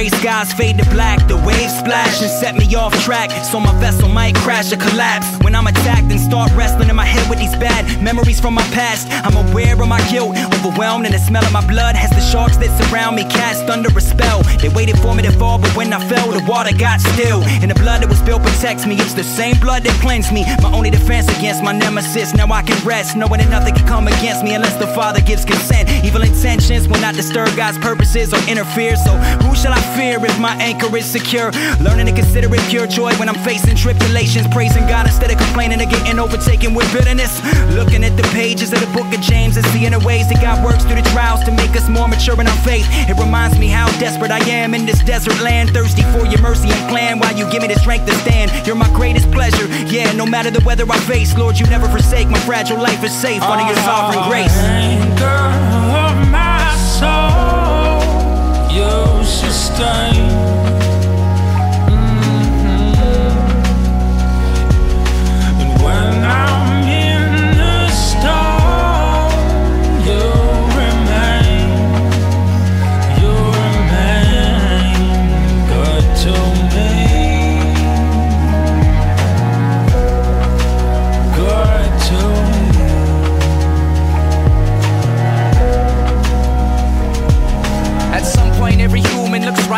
gray skies fade to black, the waves splash and set me off track. So my vessel might crash or collapse. When I'm attacked and start wrestling in my head with these bad memories from my past, I'm aware of my guilt, overwhelmed in the smell of my blood. Has the sharks that surround me cast under a spell? They waited for me to fall, but when I fell, the water got still. And the blood that was spilled protects me. It's the same blood that cleansed me. My only defense against my nemesis. Now I can rest, knowing that nothing can come against me unless the Father gives consent. Evil intentions will not disturb God's purposes or interfere. So who shall I fear if my anchor is secure? Learning to consider it pure joy when I'm facing tribulations, praising God instead of complaining and getting overtaken with bitterness. Looking at the pages of the book of James and seeing the ways that God works through the trials to make us more mature in our faith. It reminds me how desperate I am in this desert land, thirsty for your mercy and plan while you give me the strength to stand. You're my greatest pleasure. Yeah, no matter the weather I face, Lord, you never forsake. My fragile life is safe under your sovereign grace.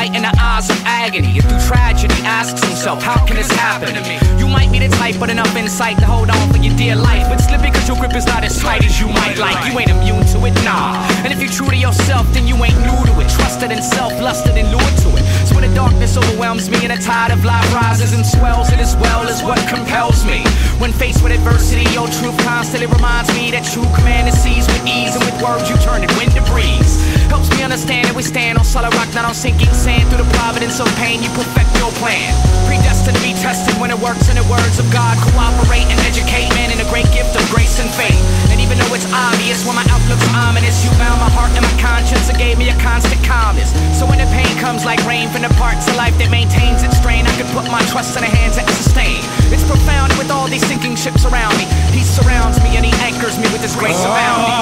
Right in the eyes of agony. And through tragedy, asks himself, How can this happen to me? You might be the type with enough insight to hold on for your dear life. But slip because your grip is not as tight as you might like. You ain't immune to it, nah. And if you're true to yourself, then you ain't new to it. Trusted in self, lusted and lured to it. So when the darkness overwhelms me and a tide of life rises and swells, it as well as what compels me. When faced with adversity, your truth constantly reminds me that true command is seized with ease, and with words you turn that we stand on solid rock, not on sinking sand. Through the providence of pain, you perfect your plan. Predestined to be tested when it works in the words of God. Cooperate and educate man in the great gift of grace and faith. And even though it's obvious when my outlook's ominous, you bound my heart and my conscience and gave me a constant calmness. So when the pain comes like rain from the parts of life that maintains its strain, I can put my trust in the hands that sustain. It's profound with all these sinking ships around me. He surrounds me and he anchors me with his grace around me.